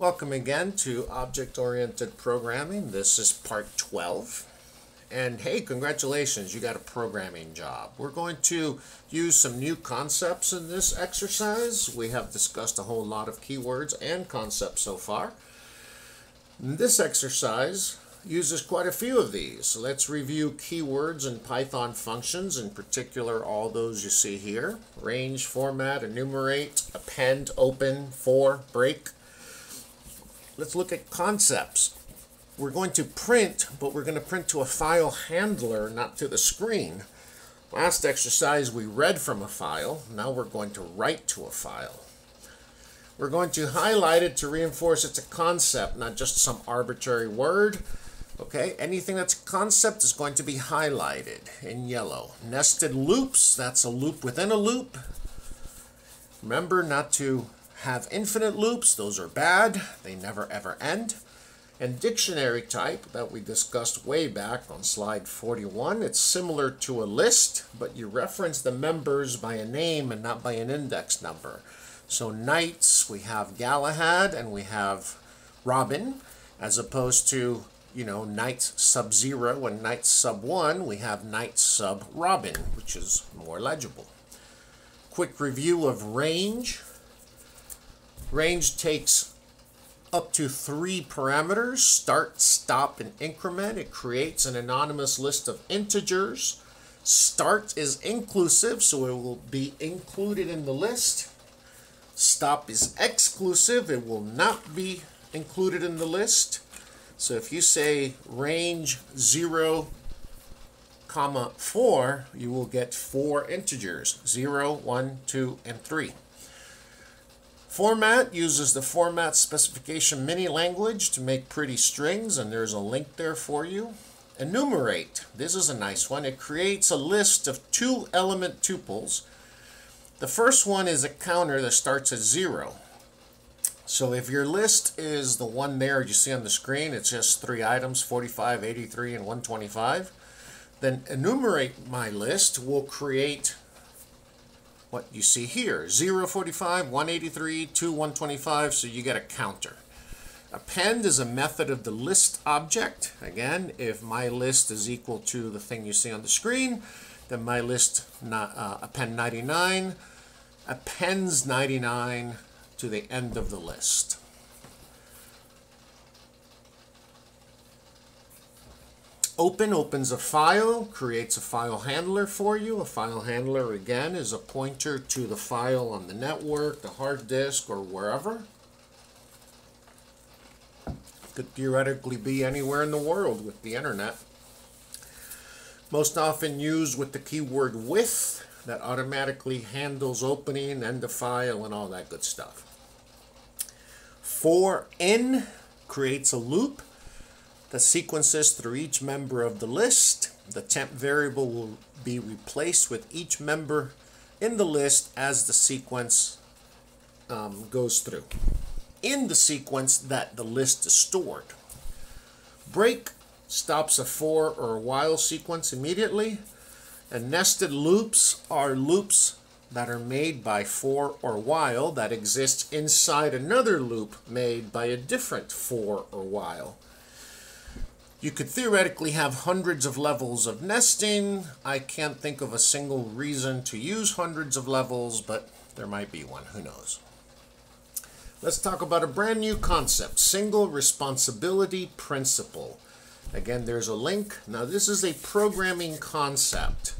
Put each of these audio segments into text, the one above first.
Welcome again to Object-Oriented Programming. This is part 12. And hey, congratulations, you got a programming job. We're going to use some new concepts in this exercise. We have discussed a whole lot of keywords and concepts so far. This exercise uses quite a few of these. So let's review keywords and Python functions, in particular all those you see here. Range, format, enumerate, append, open, for, break, let's look at concepts. We're going to print, but we're going to print to a file handler, not to the screen. Last exercise, we read from a file. Now we're going to write to a file. We're going to highlight it to reinforce it's a concept, not just some arbitrary word. Okay, anything that's a concept is going to be highlighted in yellow. Nested loops, that's a loop within a loop. Remember not to have infinite loops, those are bad, they never ever end. And dictionary type that we discussed way back on slide 41, it's similar to a list, but you reference the members by a name and not by an index number. So knights, we have Galahad and we have Robin, as opposed to, you know, knights sub 0 and knights sub 1, we have knights sub Robin, which is more legible. Quick review of range. Range takes up to three parameters, start, stop, and increment. It creates an anonymous list of integers. Start is inclusive, so it will be included in the list. Stop is exclusive, it will not be included in the list. So if you say range 0, comma 4, you will get four integers, 0, 1, 2, and 3. Format uses the format specification mini language to make pretty strings, and there's a link there for you. Enumerate, this is a nice one. It creates a list of two element tuples. The first one is a counter that starts at zero. So if your list is the one there you see on the screen, it's just three items, 45, 83, and 125, then enumerate my list will create what you see here 0, 45, 183, 2, 125, so you get a counter. Append is a method of the list object. Again, if my list is equal to the thing you see on the screen, then my list uh, append 99 appends 99 to the end of the list. Open opens a file, creates a file handler for you. A file handler, again, is a pointer to the file on the network, the hard disk, or wherever. Could theoretically be anywhere in the world with the internet. Most often used with the keyword with that automatically handles opening, and the file, and all that good stuff. For in creates a loop the sequences through each member of the list. The temp variable will be replaced with each member in the list as the sequence um, goes through. In the sequence that the list is stored. Break stops a for or a while sequence immediately. And nested loops are loops that are made by for or while that exist inside another loop made by a different for or while. You could theoretically have hundreds of levels of nesting. I can't think of a single reason to use hundreds of levels, but there might be one. Who knows? Let's talk about a brand new concept, single responsibility principle. Again, there's a link. Now, this is a programming concept.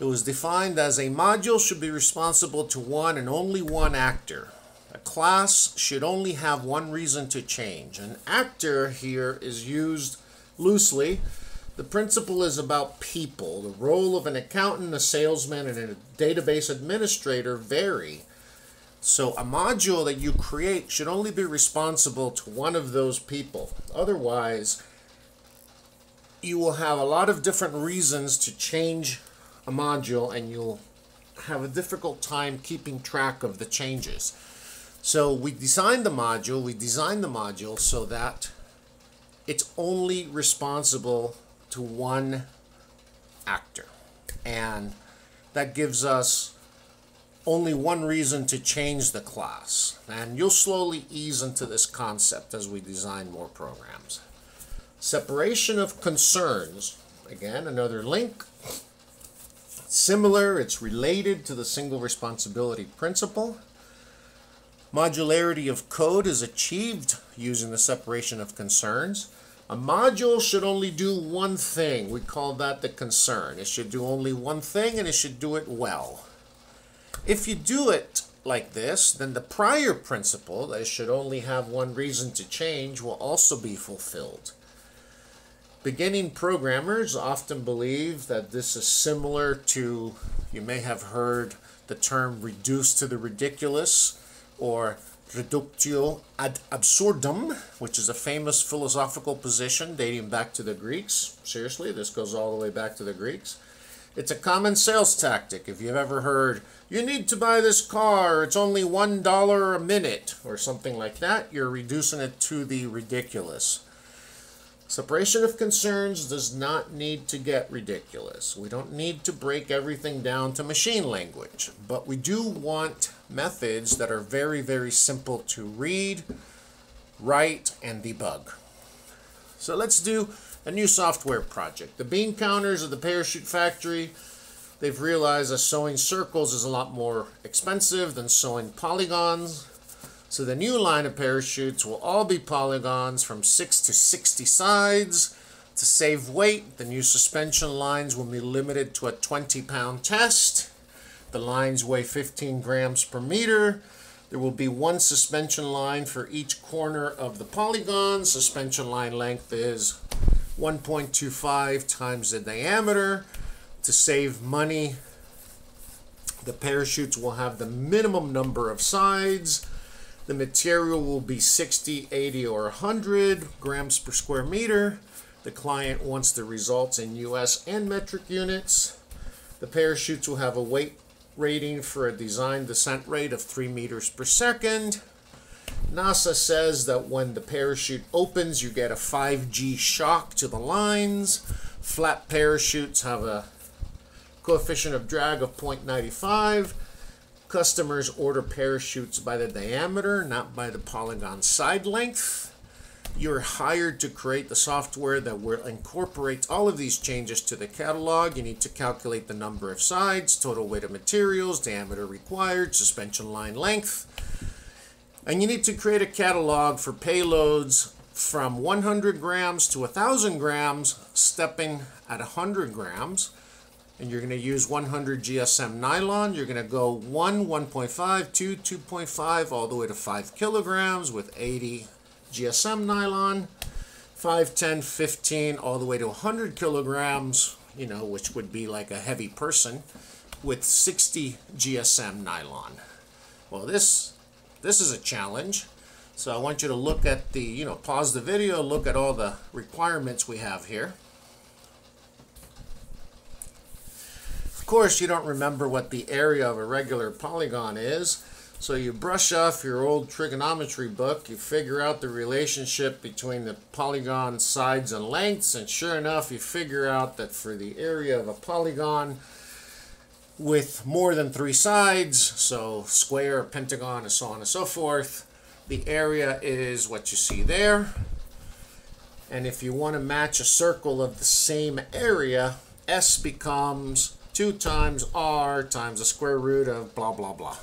It was defined as a module should be responsible to one and only one actor. A class should only have one reason to change. An actor here is used loosely. The principle is about people. The role of an accountant, a salesman, and a database administrator vary. So a module that you create should only be responsible to one of those people. Otherwise, you will have a lot of different reasons to change a module and you'll have a difficult time keeping track of the changes. So we designed the module, we designed the module so that it's only responsible to one actor. And that gives us only one reason to change the class. And you'll slowly ease into this concept as we design more programs. Separation of concerns. Again, another link. Similar, it's related to the single responsibility principle. Modularity of code is achieved using the separation of concerns. A module should only do one thing. We call that the concern. It should do only one thing and it should do it well. If you do it like this, then the prior principle, that it should only have one reason to change, will also be fulfilled. Beginning programmers often believe that this is similar to, you may have heard the term reduced to the ridiculous or reductio ad absurdum, which is a famous philosophical position dating back to the Greeks. Seriously, this goes all the way back to the Greeks. It's a common sales tactic. If you've ever heard, you need to buy this car, it's only $1 a minute, or something like that, you're reducing it to the ridiculous. Separation of concerns does not need to get ridiculous. We don't need to break everything down to machine language, but we do want methods that are very, very simple to read, write, and debug. So let's do a new software project. The bean counters of the Parachute Factory, they've realized that sewing circles is a lot more expensive than sewing polygons. So the new line of parachutes will all be polygons from 6 to 60 sides. To save weight, the new suspension lines will be limited to a 20 pound test. The lines weigh 15 grams per meter. There will be one suspension line for each corner of the polygon. Suspension line length is 1.25 times the diameter. To save money, the parachutes will have the minimum number of sides. The material will be 60, 80, or 100 grams per square meter. The client wants the results in US and metric units. The parachutes will have a weight rating for a design descent rate of 3 meters per second. NASA says that when the parachute opens, you get a 5G shock to the lines. Flat parachutes have a coefficient of drag of 0.95. Customers order parachutes by the diameter, not by the polygon side length. You're hired to create the software that will incorporate all of these changes to the catalog. You need to calculate the number of sides, total weight of materials, diameter required, suspension line length. And you need to create a catalog for payloads from 100 grams to 1,000 grams, stepping at 100 grams. And you're going to use 100 GSM nylon. You're going to go 1, 1.5, 2, 2.5, all the way to 5 kilograms with 80 GSM nylon. 5, 10, 15, all the way to 100 kilograms, you know, which would be like a heavy person, with 60 GSM nylon. Well, this this is a challenge. So I want you to look at the, you know, pause the video, look at all the requirements we have here. Course, you don't remember what the area of a regular polygon is. So you brush off your old trigonometry book, you figure out the relationship between the polygon sides and lengths, and sure enough, you figure out that for the area of a polygon, with more than three sides, so square, pentagon, and so on and so forth. The area is what you see there. And if you want to match a circle of the same area, S becomes 2 times R times the square root of blah, blah, blah.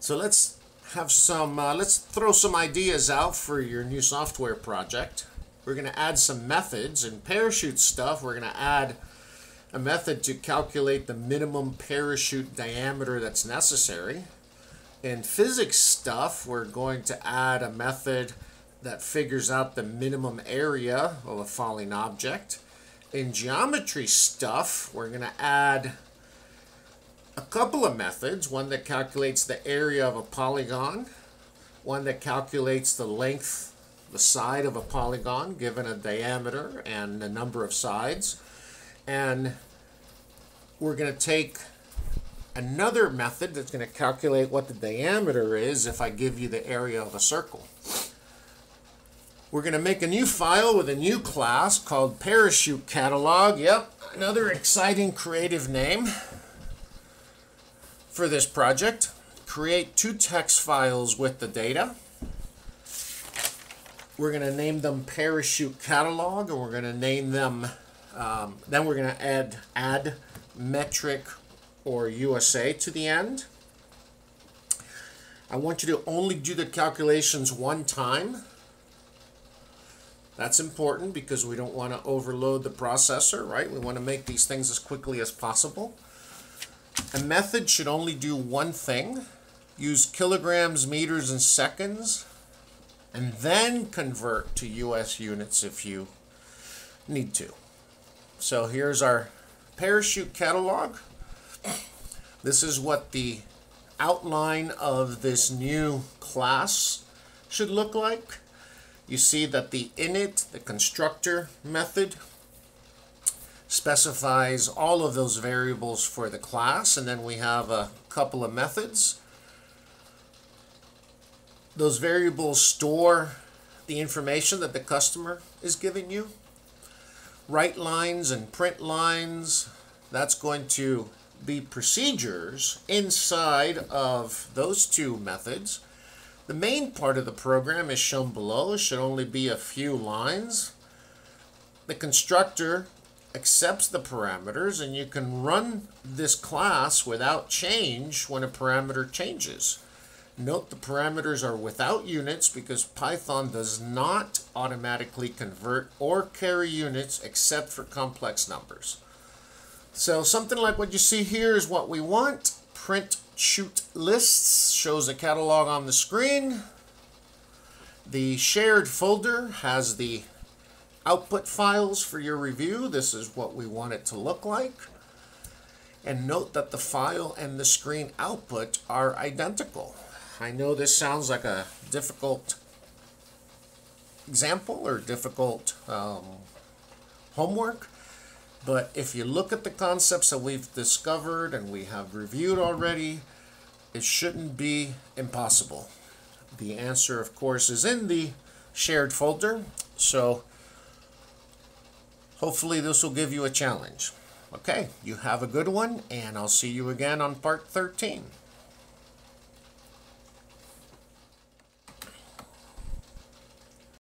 So let's have some, uh, let's throw some ideas out for your new software project. We're going to add some methods. and parachute stuff, we're going to add a method to calculate the minimum parachute diameter that's necessary. In physics stuff, we're going to add a method that figures out the minimum area of a falling object. In geometry stuff, we're going to add a couple of methods. One that calculates the area of a polygon, one that calculates the length the side of a polygon given a diameter and the number of sides. And we're going to take another method that's going to calculate what the diameter is if I give you the area of a circle. We're going to make a new file with a new class called Parachute Catalog. Yep, another exciting creative name for this project. Create two text files with the data. We're going to name them Parachute Catalog, and we're going to name them, um, then we're going to add, add metric or USA to the end. I want you to only do the calculations one time. That's important because we don't want to overload the processor, right? We want to make these things as quickly as possible. A method should only do one thing. Use kilograms, meters, and seconds, and then convert to US units if you need to. So here's our parachute catalog. This is what the outline of this new class should look like. You see that the init, the constructor method, specifies all of those variables for the class, and then we have a couple of methods. Those variables store the information that the customer is giving you. Write lines and print lines, that's going to be procedures inside of those two methods. The main part of the program is shown below. It should only be a few lines. The constructor accepts the parameters and you can run this class without change when a parameter changes. Note the parameters are without units because Python does not automatically convert or carry units except for complex numbers. So something like what you see here is what we want. Print chute lists shows a catalog on the screen. The shared folder has the output files for your review. This is what we want it to look like. And note that the file and the screen output are identical. I know this sounds like a difficult example or difficult um, homework, but if you look at the concepts that we've discovered and we have reviewed already, it shouldn't be impossible. The answer, of course, is in the shared folder. So hopefully this will give you a challenge. Okay, you have a good one, and I'll see you again on part 13.